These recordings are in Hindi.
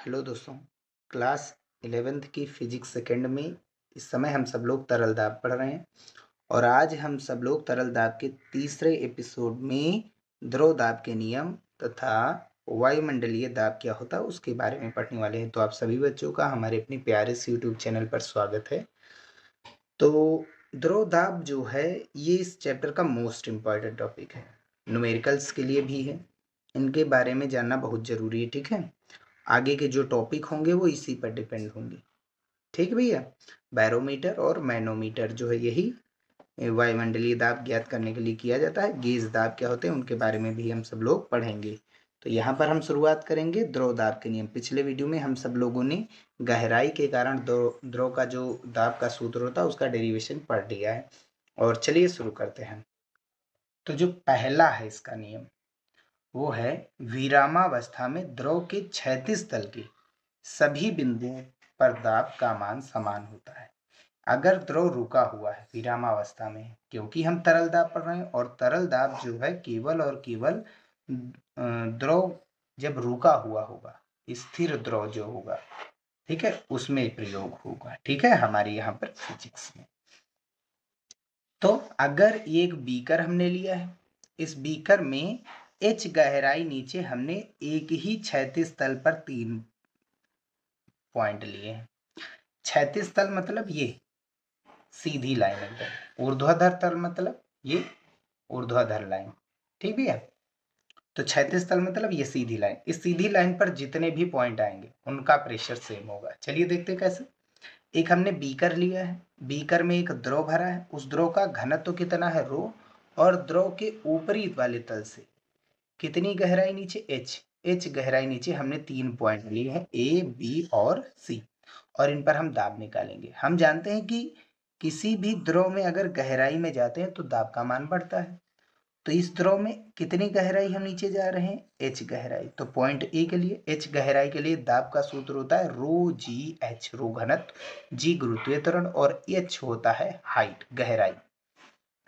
हेलो दोस्तों, क्लास इलेवेंथ की फिजिक्स सेकेंड में इस समय हम सब लोग तरल दाब पढ़ रहे हैं और आज हम सब लोग तरल दाब के तीसरे एपिसोड में द्रव दाब के नियम तथा वायुमंडलीय दाब क्या होता है उसके बारे में पढ़ने वाले हैं। तो आप सभी बच्चों का हमारे अपने प्यारे से यूट्यूब चैनल पर स्वागत है। तो द्रव दाब जो है, ये इस चैप्टर का मोस्ट इंपॉर्टेंट टॉपिक है। न्यूमेरिकल्स के लिए भी है। इनके बारे में जानना बहुत ज़रूरी है, ठीक है? आगे के जो टॉपिक होंगे वो इसी पर डिपेंड होंगे। ठीक भैया? बैरोमीटर और मैनोमीटर जो है यही वायुमंडलीय दाब ज्ञात करने के लिए किया जाता है। गेज दाब क्या होते हैं उनके बारे में भी हम सब लोग पढ़ेंगे। तो यहाँ पर हम शुरुआत करेंगे द्रव दाब के नियम। पिछले वीडियो में हम सब लोगों ने गहराई के कारण द्रव का जो दाब का सूत्र होता है उसका डेरिवेशन पढ़ लिया है। और चलिए शुरू करते हैं। तो जो पहला है इसका नियम वो है विरामावस्था में द्रव के क्षैतिज तल के। सभी बिंदुओं पर दाब का मान समान होता है। अगर द्रव रुका हुआ है विरामावस्था में, क्योंकि हम तरल दाब पढ़ रहे हैं और तरल दाब जो है केवल और केवल द्रव जब रुका हुआ होगा, स्थिर द्रव जो होगा, ठीक है, उसमें प्रयोग होगा, ठीक है, हमारे यहाँ पर फिजिक्स में। तो अगर एक बीकर हमने लिया है, इस बीकर में एच गहराई नीचे हमने एक ही छैतीस तल पर तीन पॉइंट लिए हैं। छैतीस तल मतलब ये, सीधी लाइन एकदम ऊर्ध्वाधर तल मतलब ये, ऊर्ध्वाधर लाइन ठीक है? तो छैतीस तल मतलब ये सीधी लाइन इस सीधी लाइन पर जितने भी पॉइंट आएँगे, उनका प्रेशर सेम होगा। चलिए देखते कैसे। एक हमने बीकर लिया है। बीकर में एक द्रव भरा है। उस द्रव का घनत्व तो कितना है? रो और द्रव के ऊपरी वाले तल से कितनी गहराई नीचे? एच एच गहराई नीचे हमने तीन पॉइंट लिए हैं ए बी और सी और इन पर हम दाब निकालेंगे। हम जानते हैं कि किसी भी द्रव में अगर गहराई में जाते हैं तो दाब का मान बढ़ता है। तो इस द्रव में कितनी गहराई हम नीचे जा रहे हैं? एच गहराई। तो पॉइंट ए के लिए एच गहराई के लिए दाब का सूत्र होता है रो जी एच रो घनत्व जी गुरुत्वीय त्वरण और एच होता है हाइट गहराई।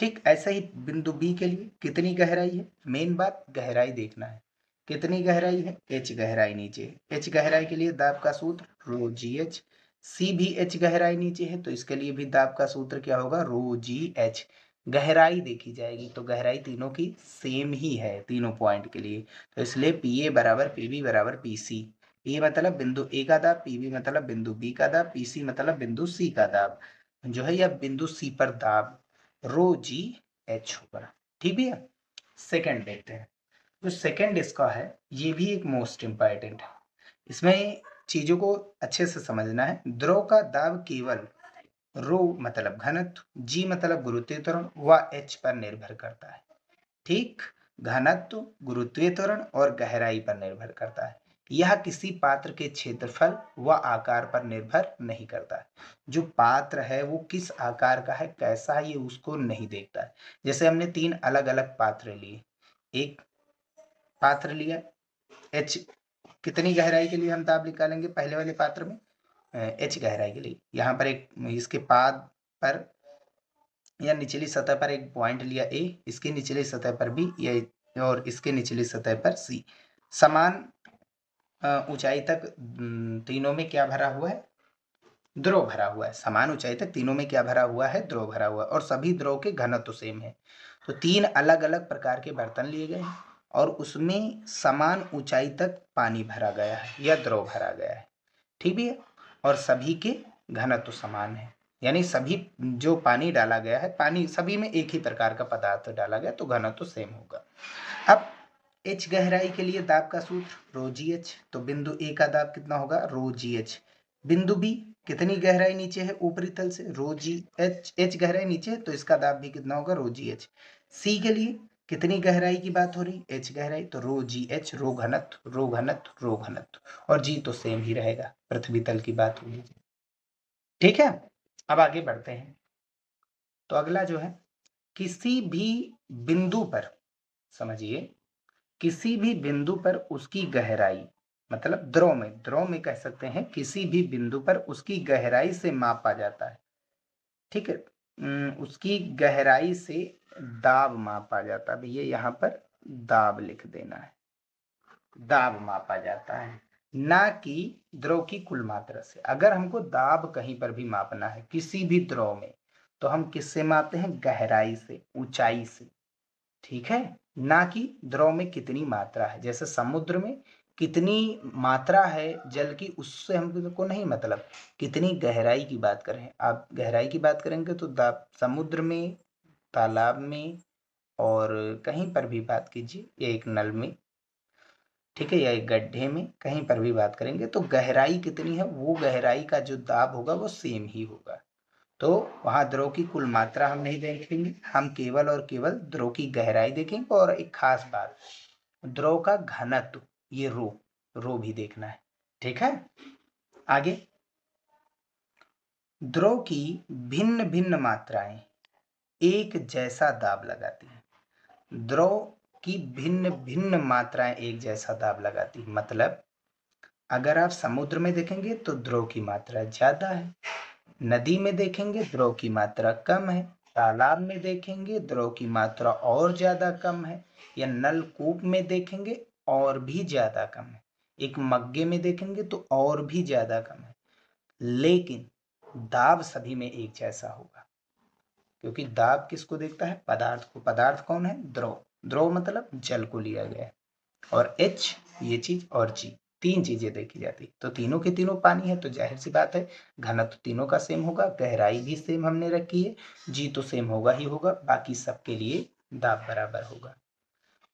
ठीक ऐसा ही बिंदु बी के लिए कितनी गहराई है? मेन बात, गहराई देखना है। कितनी गहराई है? एच गहराई नीचे एच गहराई के लिए दाब का सूत्र रो जी एच सी भी एच गहराई नीचे है तो इसके लिए भी दाब का सूत्र क्या होगा? रो जी एच गहराई देखी जाएगी तो गहराई तीनों की सेम ही है, तीनों पॉइंट के लिए। तो इसलिए पी ए बराबर पी बी बराबर पी सी ए मतलब बिंदु ए का दाब पी बी मतलब बिंदु बी का दाब पी सी मतलब बिंदु सी का दाब। जो है यह बिंदु सी पर दाब। रो जी एच होगा। ठीक है? सेकंड देखते हैं। जो सेकंड इसका है, ये भी एक मोस्ट इंपॉर्टेंट है। इसमें चीज़ों को अच्छे से समझना है। द्रव का दाब केवल रो मतलब घनत्व जी मतलब गुरुत्वीय त्वरण व एच पर निर्भर करता है। ठीक? घनत्व गुरुत्वीय त्वरण और गहराई पर निर्भर करता है। यह किसी पात्र के क्षेत्रफल व आकार पर निर्भर नहीं करता। जो पात्र है, वो किस आकार का है, कैसा है, ये उसको नहीं देखता जैसे हमने तीन अलग अलग पात्र लिए। एक पात्र लिया। एच कितनी गहराई के लिए हम ताप निकालेंगे पहले वाले पात्र में? एच गहराई के लिए। यहाँ पर एक, इसके पाद पर या निचली सतह पर एक पॉइंट लिया ए इसके निचली सतह पर भी या और इसके निचली सतह पर सी समान ऊंचाई तक तीनों में क्या भरा हुआ है? द्रव भरा हुआ है। समान ऊंचाई तक तीनों में क्या भरा हुआ है? द्रव भरा हुआ है। और सभी द्रव के घनत्व सेम है। तो तीन अलग अलग प्रकार के बर्तन लिए गए हैं और उसमें समान ऊंचाई तक पानी भरा गया है या द्रव भरा गया है। ठीक है? और सभी के घनत्व समान है। यानी सभी, जो पानी डाला गया है, पानी सभी में एक ही प्रकार का पदार्थ डाला गया तो घनत्व सेम होगा। अब एच गहराई के लिए दाब का सूत्र रो जी एच तो बिंदु ए का दाब कितना होगा? रो जी एच बिंदु बी कितनी गहराई नीचे है? ऊपरी तल से रो जी एच एच गहराई नीचे है तो इसका दाब भी कितना होगा? रो जी एच सी के लिए कितनी गहराई की बात हो रही? एच गहराई तो रो जी एच रो घनत्व रो घनत्व रो घनत्व. और जी तो सेम ही रहेगा, पृथ्वी तल की बात होगी ठीक है? अब आगे बढ़ते हैं। तो अगला जो है, किसी भी बिंदु पर, समझिए किसी भी बिंदु पर उसकी गहराई मतलब द्रव में द्रव में कह सकते हैं, किसी भी बिंदु पर उसकी गहराई से मापा जाता है। ठीक है? उसकी गहराई से दाब मापा जाता है। भैया, यहाँ पर दाब लिख देना है। दाब मापा जाता है। ना कि द्रव की कुल मात्रा से। अगर हमको दाब कहीं पर भी मापना है, किसी भी द्रव में तो हम किससे मापते हैं? गहराई से, ऊंचाई से। ठीक है? ना कि द्रव में कितनी मात्रा है। जैसे समुद्र में कितनी मात्रा है जल की, उससे हमको नहीं मतलब। कितनी गहराई की बात करें। आप गहराई की बात करेंगे तो समुद्र में, तालाब में और कहीं पर भी बात कीजिए, या एक नल में, ठीक है, या एक गड्ढे में कहीं पर भी बात करेंगे तो गहराई कितनी है, वो गहराई का जो दाब होगा वो सेम ही होगा। तो वहाँ द्रव की कुल मात्रा हम नहीं देखेंगे। हम केवल और केवल द्रव की गहराई देखेंगे और एक खास बात द्रव का घनत्व, ये रो रो भी देखना है। ठीक है? आगे। द्रव की भिन्न भिन्न मात्राएँ एक जैसा दाब लगाती हैं। द्रव की भिन्न भिन्न मात्राएँ एक जैसा दाब लगाती मतलब अगर आप समुद्र में देखेंगे तो द्रव की मात्रा ज़्यादा है। नदी में देखेंगे, द्रव की मात्रा कम है। तालाब में देखेंगे, द्रव की मात्रा और ज़्यादा कम है। या नलकूप में देखेंगे, और भी ज़्यादा कम है। एक मग्गे में देखेंगे तो और भी ज़्यादा कम है। लेकिन दाब सभी में एक जैसा होगा। क्योंकि दाब किसको देखता है? पदार्थ को। पदार्थ कौन है? द्रव। द्रव मतलब जल को लिया गया है। और एच ये चीज़ और जी तीन चीज़ें देखी जाती तो तीनों के तीनों पानी है तो ज़ाहिर सी बात है घनत्व तीनों का सेम होगा, गहराई भी सेम हमने रखी है जी तो सेम होगा ही होगा, बाकी सबके लिए दाब बराबर होगा।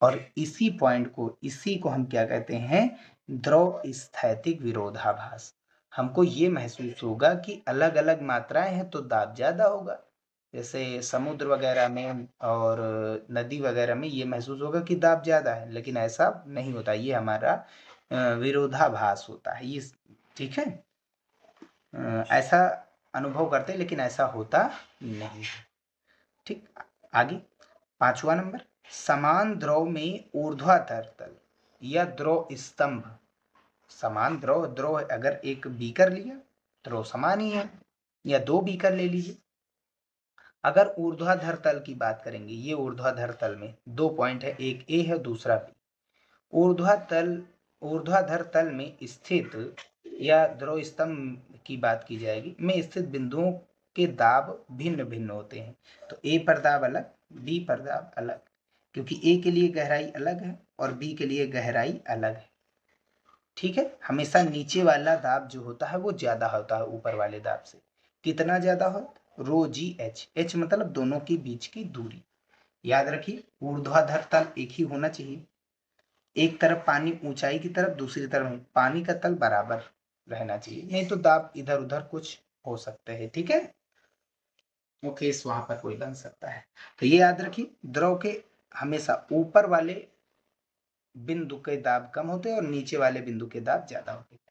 और इसी पॉइंट को, इसी को हम क्या कहते हैं? द्रव स्थैतिक विरोधाभास। हमको ये महसूस होगा कि अलग अलग मात्राएँ हैं तो दाब ज़्यादा होगा। जैसे समुद्र वगैरह में और नदी वगैरह में ये महसूस होगा कि दाब ज़्यादा है, लेकिन ऐसा नहीं होता। ये हमारा विरोधाभास होता है। ये ठीक है? ऐसा अनुभव करते लेकिन ऐसा होता नहीं ठीक, आगे। पांचवा नंबर। समान द्रव में ऊर्ध्वाधर तल या द्रव स्तंभ। समान द्रव द्रव अगर एक बीकर लिया द्रव समान ही है, या दो बीकर ले लीजिए। अगर ऊर्ध्वाधर तल की बात करेंगे, ये ऊर्ध्वाधर तल में दो पॉइंट है, एक ए है, दूसरा बी ऊर्ध्वातल ऊर्ध्वाधर तल में स्थित या द्रव स्तंभ की बात की जाएगी, में स्थित बिंदुओं के दाब भिन्न भिन्न होते हैं। तो ए पर दाब अलग बी पर दाब अलग, क्योंकि ए के लिए गहराई अलग है और बी के लिए गहराई अलग है। ठीक है? हमेशा नीचे वाला दाब जो होता है, वो ज़्यादा होता है, ऊपर वाले दाब से। कितना ज़्यादा हो? रो जी एच एच मतलब दोनों के बीच की दूरी। याद रखिए, ऊर्ध्वाधर तल एक ही होना चाहिए। एक तरफ़ पानी ऊंचाई की तरफ़, दूसरी तरफ़ पानी का तल बराबर रहना चाहिए। नहीं तो दाब इधर उधर कुछ हो सकते हैं, ठीक है? ओके, इस वहाँ पर कोई बन सकता है। तो ये याद रखिए, द्रव के हमेशा ऊपर वाले बिंदु के दाब कम होते हैं और नीचे वाले बिंदु के दाब ज़्यादा होते हैं।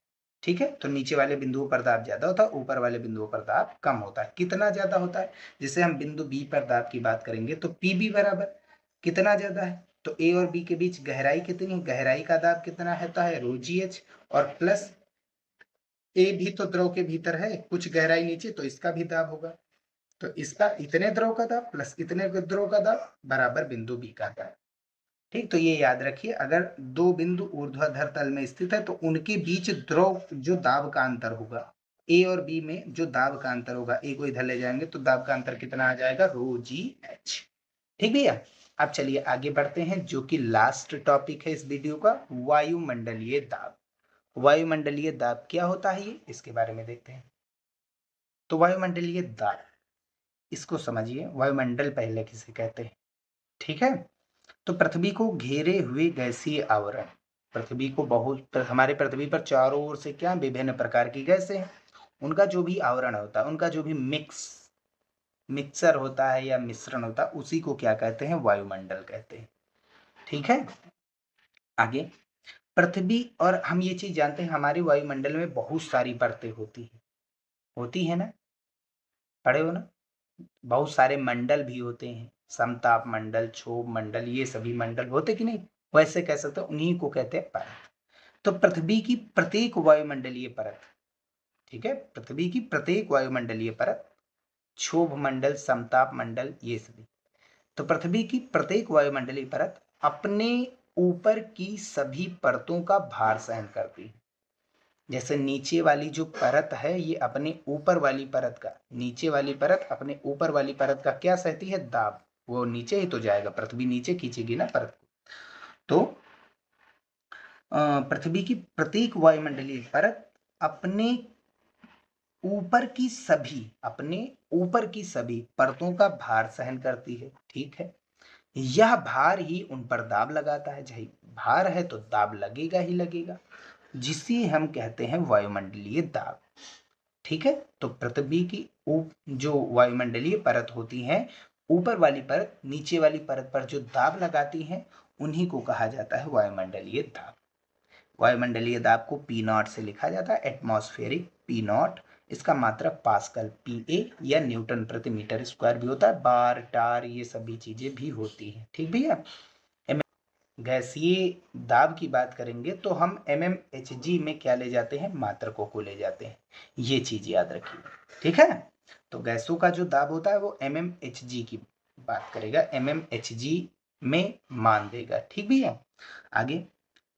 ठीक है? तो नीचे वाले बिंदुओं पर दाब ज़्यादा होता है, ऊपर वाले बिंदुओं पर दाब कम होता है। कितना ज़्यादा होता है? जैसे हम बिंदु बी पर दाब की बात करेंगे तो पी बी बराबर कितना ज़्यादा है? तो ए और बी के बीच गहराई कितनी गहराई का दाब कितना रहता है? रो जी एच और प्लस ए भी तो द्रव के भीतर है, कुछ गहराई नीचे तो इसका भी दाब होगा। तो इसका इतने द्रव का दाब प्लस इतने द्रव का दाब बराबर बिंदु बी का दाब। ठीक तो ये याद रखिए, अगर दो बिंदु ऊर्ध्वाधर तल में स्थित है तो उनके बीच द्रव जो दाब का अंतर होगा ए और बी में जो दाब का अंतर होगा ए को इधर ले जाएँगे तो दाब का अंतर कितना आ जाएगा? रो जी एच ठीक भैया, अब चलिए आगे बढ़ते हैं, जो कि लास्ट टॉपिक है इस वीडियो का, वायुमंडलीय दाब। वायुमंडलीय दाब क्या होता है ये? इसके बारे में देखते हैं। तो वायुमंडलीय दाब, इसको समझिए, वायुमंडल पहले किसे कहते हैं? ठीक है? तो पृथ्वी को घेरे हुए गैसीय आवरण, पृथ्वी को बहुत, हमारे पृथ्वी पर चारों ओर से क्या विभिन्न प्रकार की गैसें हैं? उनका जो भी आवरण होता है उनका जो भी मिक्स मिक्सर होता है या मिश्रण होता है उसी को क्या कहते हैं? वायुमंडल कहते हैं। ठीक है? आगे। पृथ्वी और हम ये चीज़ जानते हैं, हमारे वायुमंडल में बहुत सारी परतें होती है। होती है ना? पढ़े हो ना? बहुत सारे मंडल भी होते हैं। समताप मंडल, क्षोभ मंडल, ये सभी मंडल होते कि नहीं? वैसे कह सकते उन्हीं को कहते हैं परत। तो पृथ्वी की प्रत्येक वायुमंडलीय परत, ठीक है? पृथ्वी की प्रत्येक वायुमंडलीय परत, क्षोभ मंडल, समताप मंडल, ये सभी। तो पृथ्वी की प्रत्येक वायुमंडलीय परत अपने ऊपर की सभी परतों का भार सहन करती है। जैसे नीचे वाली जो परत है, ये अपने ऊपर वाली परत का, नीचे वाली परत अपने ऊपर वाली परत का क्या सहती है? दाब। वो नीचे ही तो जाएगा, पृथ्वी नीचे खींचेगी ना परत तो पृथ्वी की प्रत्येक वायुमंडलीय परत अपने ऊपर की सभी, अपने ऊपर की सभी परतों का भार सहन करती है, ठीक है? यह भार ही उन पर दाब लगाता है, जही भार है तो दाब लगेगा ही लगेगा, जिसे हम कहते हैं वायुमंडलीय दाब, ठीक है? तो पृथ्वी की ऊप, जो वायुमंडलीय परत होती है ऊपर वाली परत नीचे वाली परत पर जो दाब लगाती है, उन्हीं को कहा जाता है वायुमंडलीय दाब। वायुमंडलीय दाब को पी नॉट से लिखा जाता है एटमॉस्फेरिक पी नॉट इसका मात्रक पास्कल पी ए या न्यूटन प्रति मीटर स्क्वायर भी होता है बार टार ये सभी चीज़ें भी होती हैं। ठीक भैया? गैसीय दाब की बात करेंगे तो हम एम एम एच जी में क्या ले जाते हैं? मात्रकों को ले जाते हैं। ये चीज़ याद रखिए। ठीक है? तो गैसों का जो दाब होता है वो एम एम एच जी की बात करेगा। एम एम एच जी में मान देगा। ठीक भैया? आगे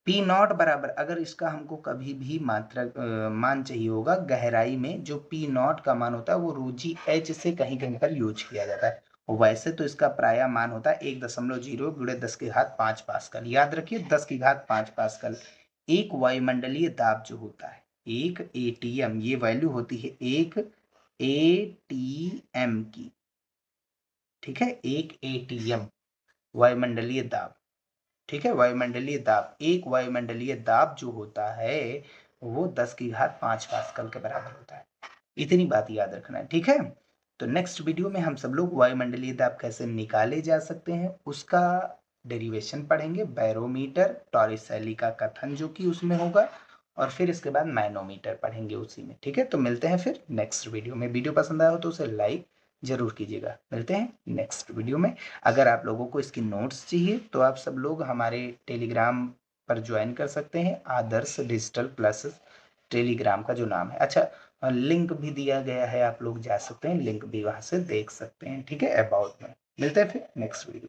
पी नॉट बराबर, अगर इसका हमको कभी भी मात्रा मान चाहिए होगा, गहराई में जो पी नॉट का मान होता है, वो रूजी एच से कहीं कहीं पर यूज़ किया जाता है। वैसे तो इसका प्राय मान होता है एक दशमलव ज़ीरो गुड़े दस के घात पाँच पास्कल। याद रखिए, दस की घात पाँच पास्कल। एक वायुमंडलीय दाब जो होता है, एक एटीएम ये वैल्यू होती है एक एटीएम की। ठीक है? एक एटीएम वायुमंडलीय दाब। ठीक है? वायुमंडलीय दाब, एक वायुमंडलीय दाब जो होता है, वो दस की घात पाँच पास्कल के बराबर होता है। इतनी बात याद रखना है, ठीक है? तो नेक्स्ट वीडियो में हम सब लोग वायुमंडलीय दाब कैसे निकाले जा सकते हैं, उसका डेरिवेशन पढ़ेंगे। बैरोमीटर टॉरिसैली का कथन जो कि उसमें होगा। और फिर इसके बाद मैनोमीटर पढ़ेंगे उसी में, ठीक है? तो मिलते हैं फिर नेक्स्ट वीडियो में। वीडियो पसंद आया हो तो उसे लाइक ज़रूर कीजिएगा। मिलते हैं नेक्स्ट वीडियो में। अगर आप लोगों को इसकी नोट्स चाहिए तो आप सब लोग हमारे टेलीग्राम पर ज्वाइन कर सकते हैं। आदर्श डिजिटल प्लस टेलीग्राम का जो नाम है। अच्छा लिंक भी दिया गया है, आप लोग जा सकते हैं। लिंक भी वहाँ से देख सकते हैं, ठीक है? अबाउट में। मिलते हैं फिर नेक्स्ट वीडियो